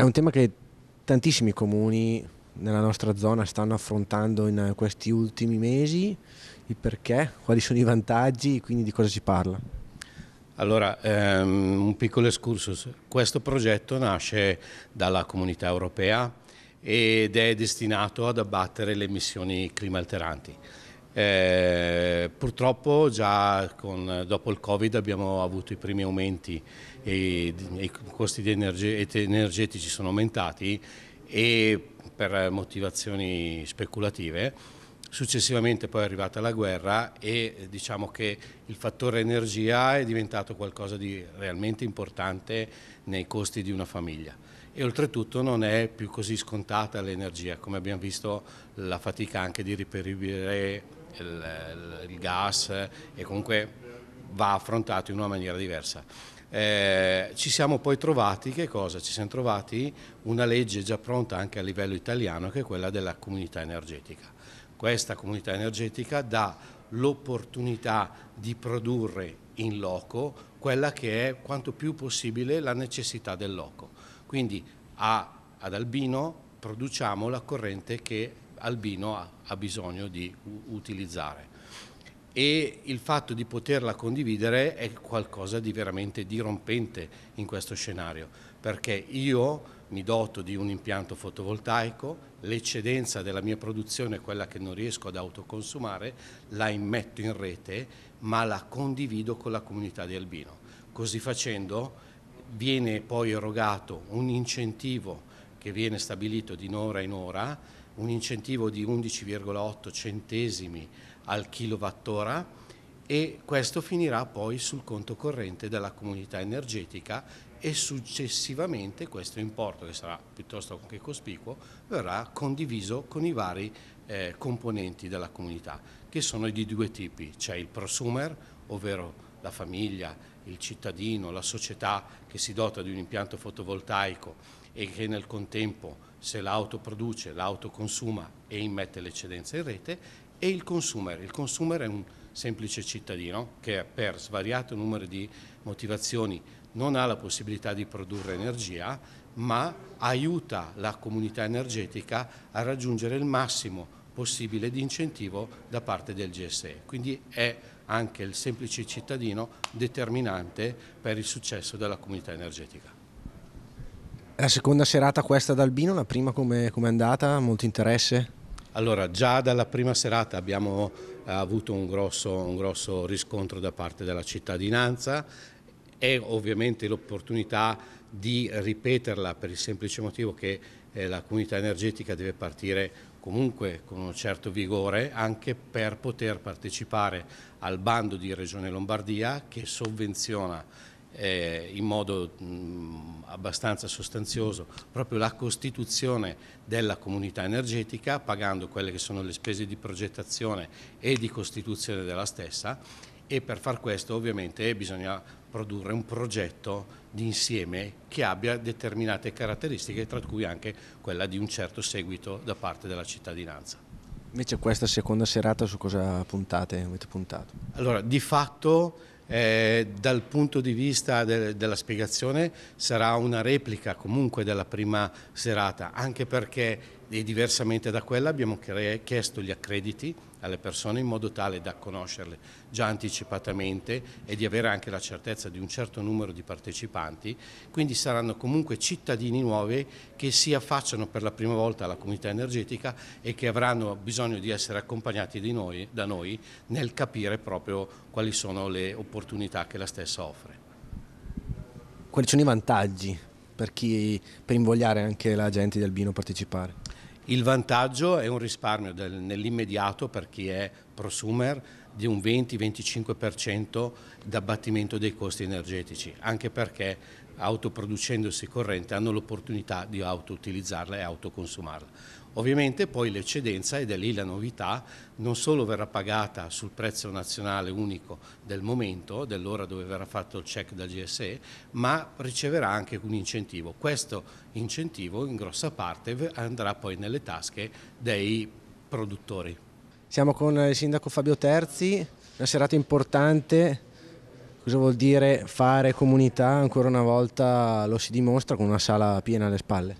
È un tema che tantissimi comuni nella nostra zona stanno affrontando in questi ultimi mesi, il perché, quali sono i vantaggi, quindi di cosa si parla? Allora, ehm, un piccolo excursus. Questo progetto nasce dalla comunità europea ed è destinato ad abbattere le emissioni climalteranti. Eh, purtroppo già con, dopo il Covid abbiamo avuto i primi aumenti e, e i costi energe, energetici sono aumentati e per motivazioni speculative. Successivamente poi è arrivata la guerra e diciamo che il fattore energia è diventato qualcosa di realmente importante nei costi di una famiglia e oltretutto non è più così scontata l'energia, come abbiamo visto la fatica anche di riperire il, il, gas e comunque va affrontato in una maniera diversa. Eh, ci siamo poi trovati, che cosa? Ci siamo trovati una legge già pronta anche a livello italiano che è quella della comunità energetica. Questa comunità energetica dà l'opportunità di produrre in loco quella che è quanto più possibile la necessità del loco. Quindi a, ad Albino produciamo la corrente che Albino ha, ha bisogno di utilizzare e il fatto di poterla condividere è qualcosa di veramente dirompente in questo scenario, perché io mi doto di un impianto fotovoltaico, l'eccedenza della mia produzione quella che non riesco ad autoconsumare, la immetto in rete, ma la condivido con la comunità di Albino. Così facendo viene poi erogato un incentivo che viene stabilito di ora in ora, un incentivo di 11,8 centesimi al kilowattora e questo finirà poi sul conto corrente della comunità energetica e successivamente questo importo, che sarà piuttosto che cospicuo, verrà condiviso con i vari eh, componenti della comunità, che sono di due tipi. C'è il prosumer, ovvero la famiglia, il cittadino, la società che si dota di un impianto fotovoltaico e che nel contempo se l'auto produce, l'auto consuma e immette l'eccedenza in rete e il consumer. Il consumer è un semplice cittadino che per svariato numero di motivazioni non ha la possibilità di produrre energia, ma aiuta la comunità energetica a raggiungere il massimo possibile di incentivo da parte del GSE. Quindi è anche il semplice cittadino determinante per il successo della comunità energetica. La seconda serata questa ad Albino, la prima come è andata? Molto interesse? Allora, già dalla prima serata abbiamo eh, avuto un grosso, un grosso riscontro da parte della cittadinanza e ovviamente l'opportunità di ripeterla per il semplice motivo che eh, la comunità energetica deve partire comunque con un certo vigore anche per poter partecipare al bando di Regione Lombardia che sovvenziona eh, in modo mh, abbastanza sostanzioso proprio la costituzione della comunità energetica pagando quelle che sono le spese di progettazione e di costituzione della stessa e per far questo ovviamente bisogna produrre un progetto di insieme che abbia determinate caratteristiche tra cui anche quella di un certo seguito da parte della cittadinanza. Invece questa seconda serata su cosa puntate, avete puntato? Allora, di fatto eh, dal punto di vista de della spiegazione sarà una replica comunque della prima serata, anche perché diversamente da quella abbiamo chiesto gli accrediti alle persone in modo tale da conoscerle già anticipatamente e di avere anche la certezza di un certo numero di partecipanti, quindi saranno comunque cittadini nuovi che si affacciano per la prima volta alla comunità energetica e che avranno bisogno di essere accompagnati noi, da noi nel capire proprio quali sono le opportunità che la stessa offre. Quali sono i vantaggi per, chi, per invogliare anche la gente di Albino a partecipare? Il vantaggio è un risparmio nell'immediato per chi è prosumer di un 20-25% d'abbattimento dei costi energetici, anche perché autoproducendosi corrente hanno l'opportunità di autoutilizzarla e autoconsumarla. Ovviamente poi l'eccedenza, ed è lì la novità, non solo verrà pagata sul prezzo nazionale unico del momento, dell'ora dove verrà fatto il check dal GSE, ma riceverà anche un incentivo. Questo incentivo in grossa parte andrà poi nelle tasche dei produttori. Siamo con il sindaco Fabio Terzi, una serata importante Cosa vuol dire fare comunità? Ancora una volta lo si dimostra con una sala piena alle spalle.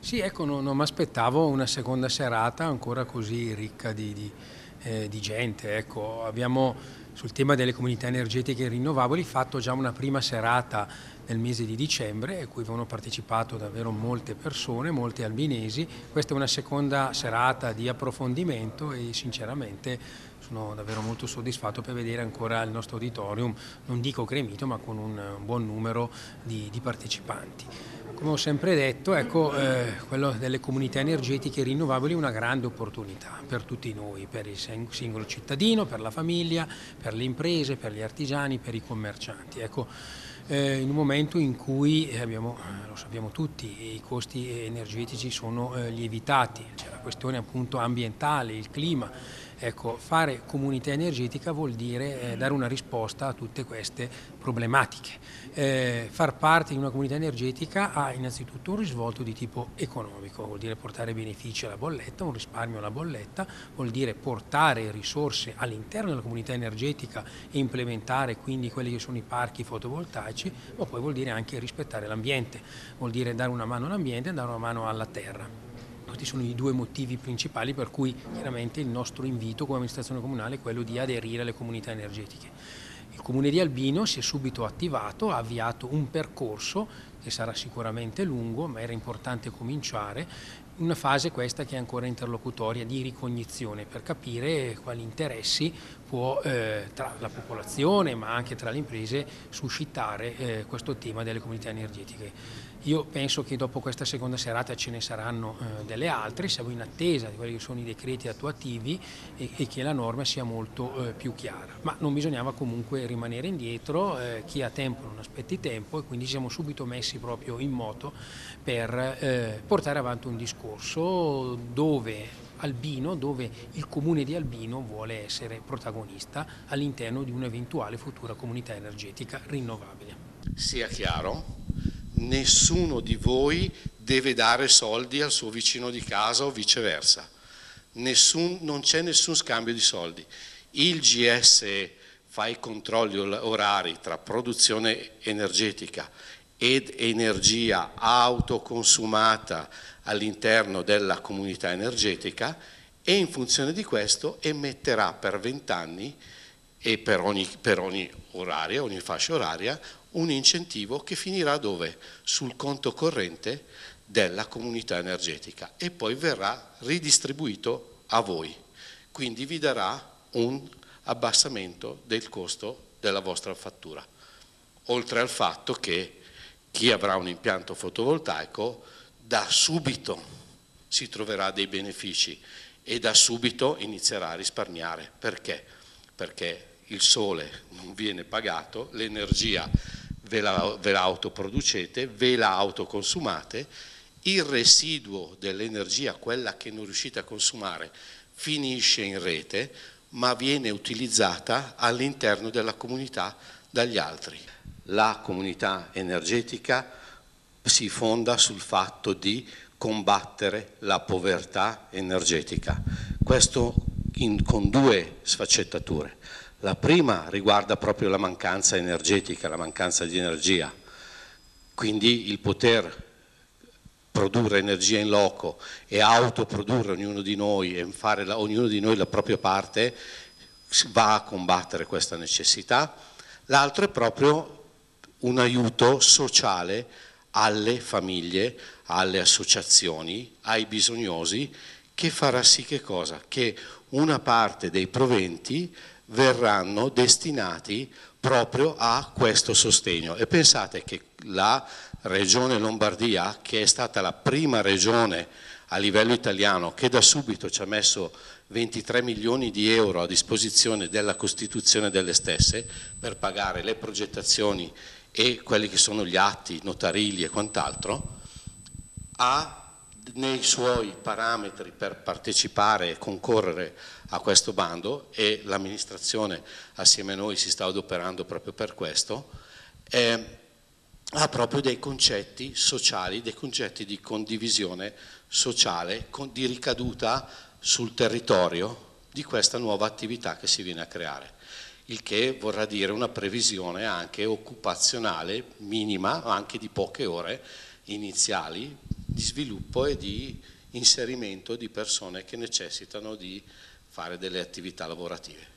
Sì, ecco, non, non mi aspettavo una seconda serata ancora così ricca di, di, eh, di gente. Ecco, abbiamo sul tema delle comunità energetiche rinnovabili fatto già una prima serata nel mese di dicembre a cui avevano partecipato davvero molte persone, molti albinesi. Questa è una seconda serata di approfondimento e sinceramente sono davvero molto soddisfatto per vedere ancora il nostro auditorium, non dico gremito, ma con un buon numero di, di partecipanti. Come ho sempre detto, ecco, eh, quello delle comunità energetiche rinnovabili è una grande opportunità per tutti noi, per il singolo cittadino, per la famiglia, per le imprese, per gli artigiani, per i commercianti. Ecco, eh, in un momento in cui eh, abbiamo, eh, lo sappiamo tutti, i costi energetici sono eh, lievitati, c'è la questione appunto ambientale, il clima, Ecco, fare comunità energetica vuol dire eh, dare una risposta a tutte queste problematiche. Eh, far parte di una comunità energetica ha innanzitutto un risvolto di tipo economico, vuol dire portare benefici alla bolletta, un risparmio alla bolletta, vuol dire portare risorse all'interno della comunità energetica e implementare quindi quelli che sono i parchi fotovoltaici, ma poi vuol dire anche rispettare l'ambiente, vuol dire dare una mano all'ambiente e dare una mano alla terra. Questi sono i due motivi principali per cui chiaramente il nostro invito come amministrazione comunale è quello di aderire alle comunità energetiche. Il comune di Albino si è subito attivato, ha avviato un percorso che sarà sicuramente lungo, ma era importante cominciare, una fase questa che è ancora interlocutoria di ricognizione per capire quali interessi può eh, tra la popolazione ma anche tra le imprese suscitare eh, questo tema delle comunità energetiche. Io penso che dopo questa seconda serata ce ne saranno eh, delle altre, siamo in attesa di quelli che sono i decreti attuativi e, e che la norma sia molto eh, più chiara. Ma non bisognava comunque rimanere indietro, eh, chi ha tempo non aspetti tempo e quindi siamo subito messi proprio in moto per eh, portare avanti un discorso dove Albino, dove il comune di Albino vuole essere protagonista all'interno di un'eventuale futura comunità energetica rinnovabile. Sia chiaro, nessuno di voi deve dare soldi al suo vicino di casa o viceversa. Nessun, non c'è nessun scambio di soldi. Il GS fa i controlli orari tra produzione energetica ed energia autoconsumata all'interno della comunità energetica e in funzione di questo emetterà per 20 anni e per ogni, per ogni oraria, ogni fascia oraria, un incentivo che finirà dove? Sul conto corrente della comunità energetica e poi verrà ridistribuito a voi. Quindi vi darà un abbassamento del costo della vostra fattura. Oltre al fatto che chi avrà un impianto fotovoltaico da subito si troverà dei benefici e da subito inizierà a risparmiare. Perché? Perché il sole non viene pagato, l'energia ve la, ve la autoproducete, ve la autoconsumate, il residuo dell'energia, quella che non riuscite a consumare, finisce in rete, ma viene utilizzata all'interno della comunità dagli altri. La comunità energetica si fonda sul fatto di combattere la povertà energetica. Questo in, con due sfaccettature. La prima riguarda proprio la mancanza energetica, la mancanza di energia, quindi il poter produrre energia in loco e autoprodurre ognuno di noi e fare la, ognuno di noi la propria parte va a combattere questa necessità. L'altro è proprio un aiuto sociale alle famiglie, alle associazioni, ai bisognosi, che farà sì che cosa? Che una parte dei proventi verranno destinati proprio a questo sostegno. E pensate che la regione Lombardia, che è stata la prima regione a livello italiano che da subito ci ha messo 23 milioni di euro a disposizione della Costituzione delle stesse per pagare le progettazioni e quelli che sono gli atti notarili e quant'altro, ha nei suoi parametri per partecipare e concorrere a questo bando e l'amministrazione assieme a noi si sta adoperando proprio per questo, eh, ha proprio dei concetti sociali, dei concetti di condivisione sociale, con, di ricaduta sul territorio di questa nuova attività che si viene a creare, il che vorrà dire una previsione anche occupazionale minima, anche di poche ore iniziali di sviluppo e di inserimento di persone che necessitano di fare delle attività lavorative.